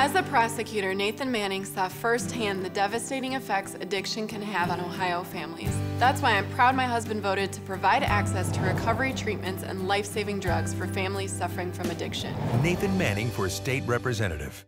As a prosecutor, Nathan Manning saw firsthand the devastating effects addiction can have on Ohio families. That's why I'm proud my husband voted to provide access to recovery treatments and life saving drugs for families suffering from addiction. Nathan Manning for State Representative.